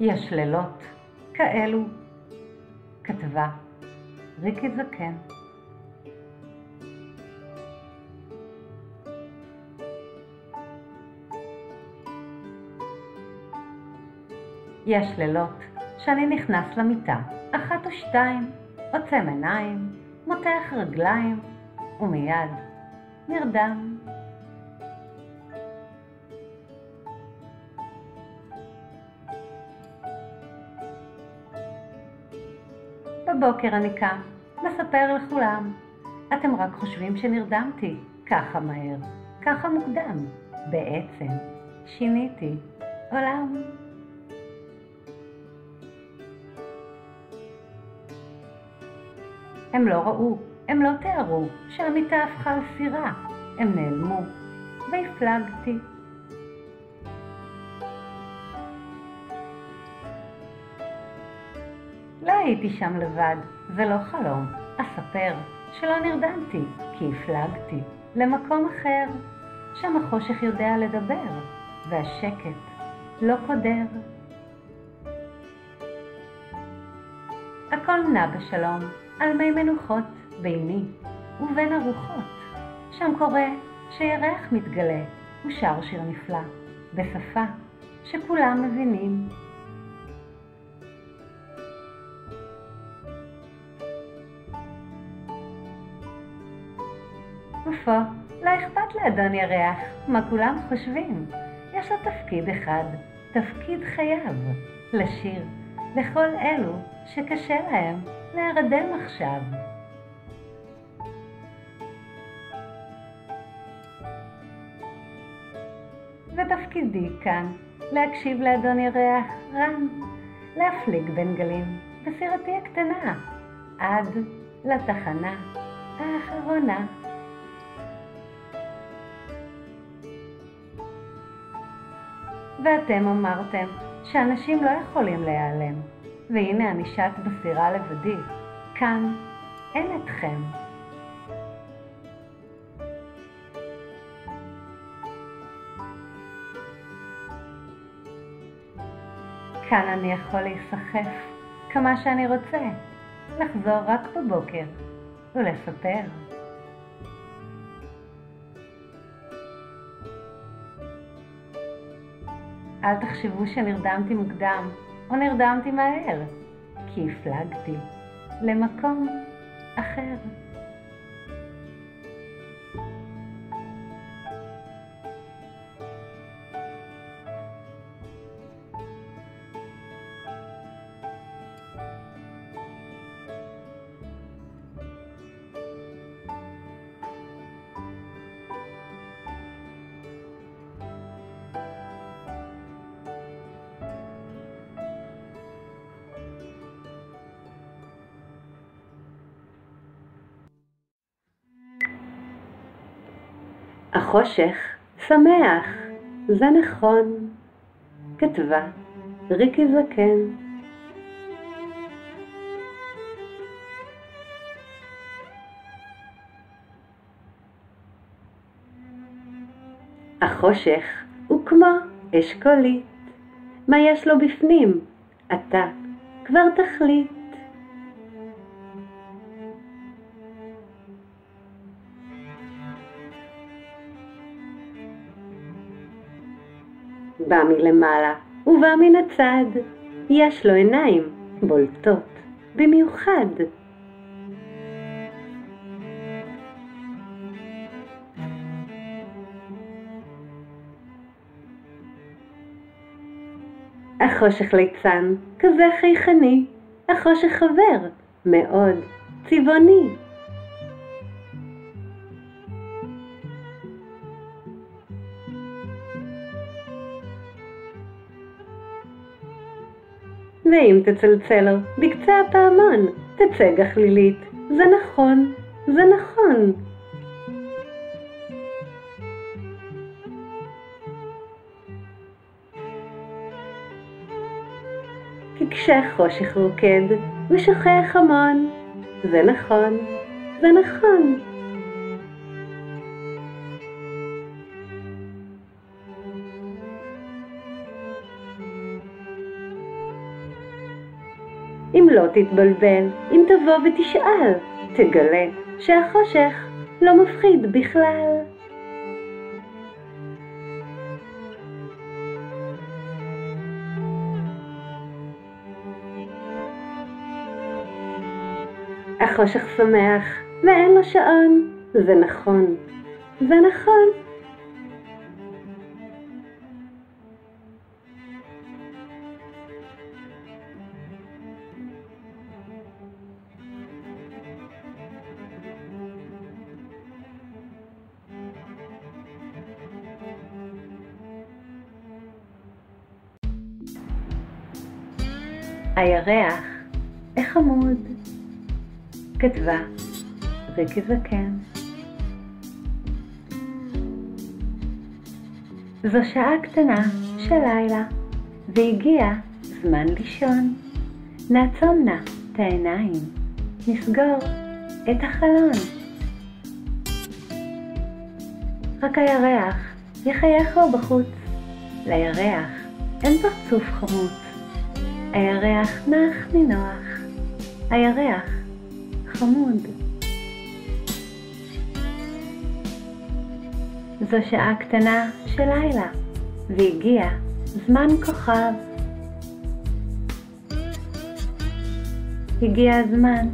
יש לילות כאלו. כתבה ריקי זקן. יש לילות שאני נכנס למיטה, אחת או שתיים, עוצם עיניים, מותח רגליים, ומיד נרדם. בבוקר אני קם, מספר לכולם. אתם רק חושבים שנרדמתי, ככה מהר, ככה מוקדם. בעצם, שיניתי עולם. הם לא ראו, הם לא תיארו שהמיטה הפכה לסירה. הם נעלמו, והפלגתי. הייתי שם לבד, זה לא חלום. אספר שלא נרדמתי, כי הפלגתי למקום אחר, שם החושך יודע לדבר, והשקט לא קודר. הכל נע בשלום, על מי מנוחות, ביני ובין הרוחות. שם קורה שירח מתגלה, ושר שיר נפלא, בשפה שכולם מבינים. ופה לא אכפת לאדון ירח מה כולם חושבים. יש לו תפקיד אחד, תפקיד חייו, לשיר לכל אלו שקשה להם להרדם עכשיו. ותפקידי כאן להקשיב לאדון ירח רם, להפליג בין גלים בסירתי הקטנה עד לתחנה האחרונה. ואתם אמרתם שאנשים לא יכולים להיעלם, והנה אני שט בסירה לבדי. כאן אין אתכם. כאן אני יכול להיסחף כמה שאני רוצה, לחזור רק בבוקר ולספר. אל תחשבו שנרדמתי מוקדם או נרדמתי מהר, כי הפלגתי למקום אחר. החושך שמח, זה נכון. כתבה ריקי זקן. החושך הוא כמו אשכולית, מה יש לו בפנים? אתה כבר תחליט. בא מלמעלה ובא מן הצד, יש לו עיניים בולטות במיוחד. החושך ליצן, כזה חייכני, החושך חבר, מאוד צבעוני. ואם תצלצל לו בקצה הפעמון, תצא גחלילית. זה נכון, זה נכון. כי כשהחושך רוקד ושוכח המון, זה נכון, זה נכון. אם לא תתבלבל, אם תבוא ותשאל, תגלה שהחושך לא מפחיד בכלל. החושך שמח ואין לו שעון, זה נכון, זה נכון. הירח, איך חמוד, כתבה ריקי זקן. זו שעה קטנה של לילה, והגיע זמן לישון. נעצום נא את העיניים, נסגור את החלון. רק הירח יחייך לו בחוץ. לירח אין פרצוף חמוץ. הירח נח נינוח. הירח חמוד. זו שעה קטנה של לילה, והגיע זמן כוכב. הגיע הזמן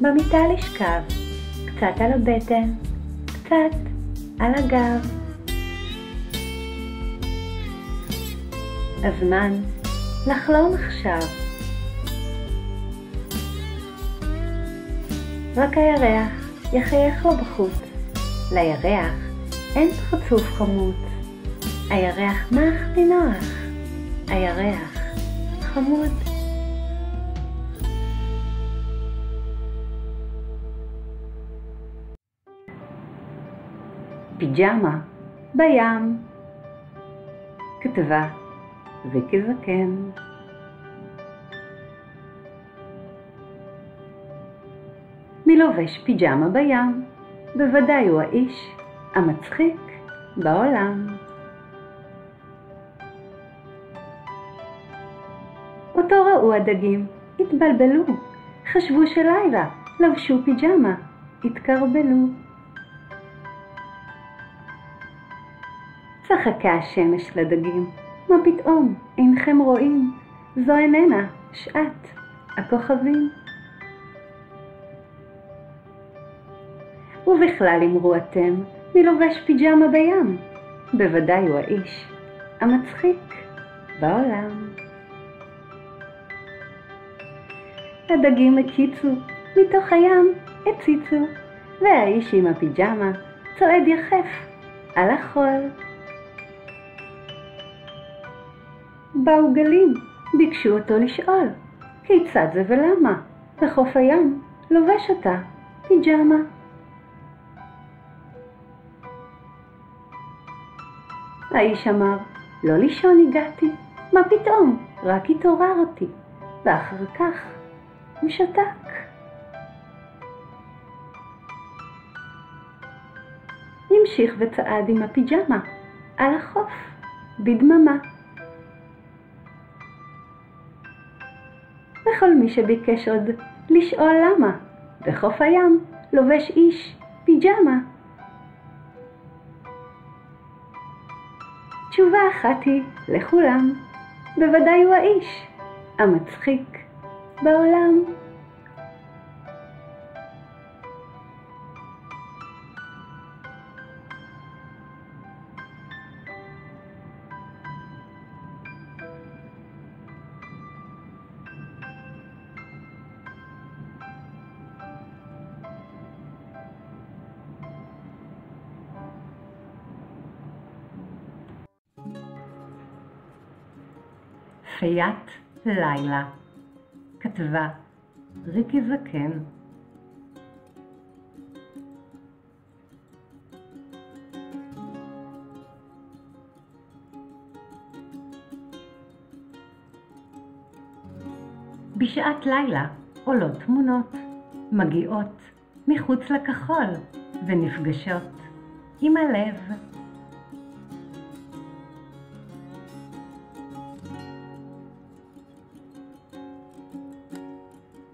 במיטה לשכב, קצת על הבטן, קצת על הגב. הזמן לחלום עכשיו. רק הירח יחייך לו בחוץ. לירח אין פרצוף חמוץ. הירח נח נינוח. הירח חמוד. פיג'מה בים. כתבה ריקי זקן. מי לובש פיג'מה בים? בוודאי הוא האיש המצחיק בעולם. אותו ראו הדגים, התבלבלו, חשבו שלילה, לבשו פיג'מה, התקרבלו. צחקה השמש לדגים, מה פתאום, אינכם רואים, זו איננה שעת הכוכבים. ובכלל אמרו אתם, מי לובש פיג'מה בים? בוודאי הוא האיש המצחיק בעולם. הדגים הקיצו, מתוך הים הציצו, והאיש עם הפיג'מה צועד יחף על החול. באו גלים, ביקשו אותו לשאול, כיצד זה ולמה? בחוף הים לובש אותה פיג'מה. האיש אמר, לא לישון הגעתי, מה פתאום, רק התעוררתי, ואחר כך הוא שתק. המשיך וצעד עם הפיג'מה על החוף, בדממה. וכל מי שביקש עוד לשאול למה, בחוף הים לובש איש פיג'מה. תשובה אחת היא לכולם, בוודאי הוא האיש המצחיק בעולם. חיית לילה כתבה ריקי זקן בשעת לילה עולות תמונות, מגיעות מחוץ לכחול ונפגשות עם הלב.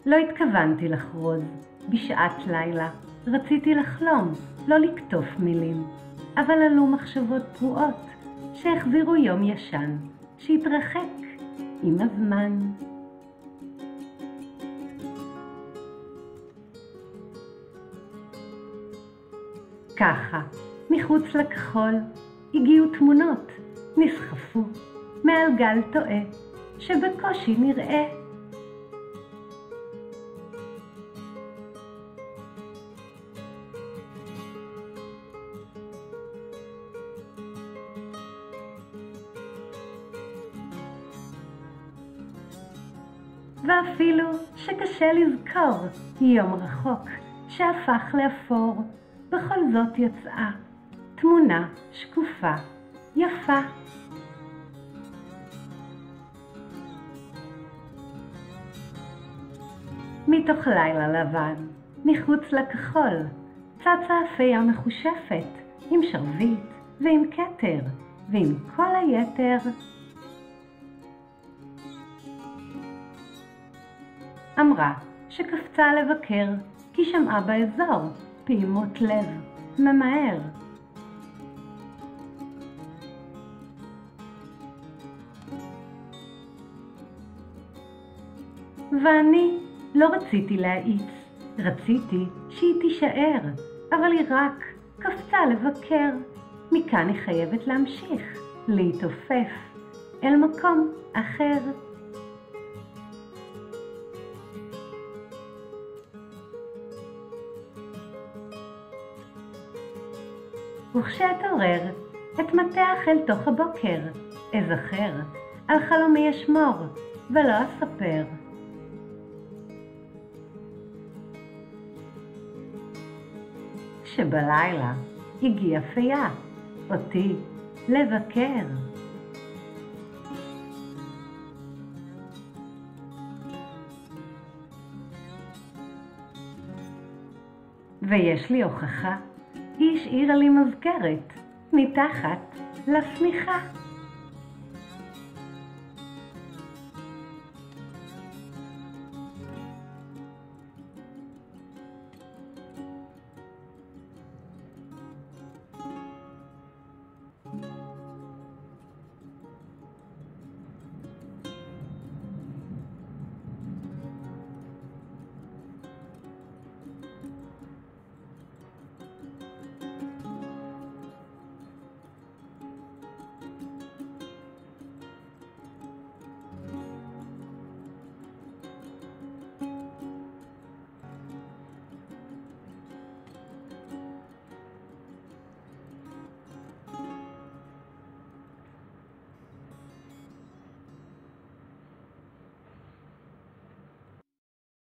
לא התכוונתי לחרוז, בשעת לילה רציתי לחלום, לא לקטוף מילים, אבל עלו מחשבות פרועות שהחזירו יום ישן, שהתרחק עם הזמן. ככה, מחוץ לכחול, הגיעו תמונות, נסחפו, מעל גל טועה, שבקושי נראה. ואפילו שקשה לזכור יום רחוק שהפך לאפור, בכל זאת יצאה תמונה שקופה, יפה. מתוך לילה לבן, מחוץ לכחול, צצה אפייה מחושפת, עם שרביט ועם כתר, ועם כל היתר. אמרה שקפצה לבקר, כי שמעה באזור פעימות לב, ממהר. ואני לא רציתי להאיץ, רציתי שהיא תישאר, אבל היא רק קפצה לבקר. מכאן היא חייבת להמשיך, להתעופף, אל מקום אחר. וכשאתעורר, אתמתח אל תוך הבוקר, אזכר, על חלומי אשמור, ולא אספר. כשבלילה הגיעה פייה, אותי לבקר. ויש לי הוכחה השאירה לי מזכרת מתחת לשמיכה.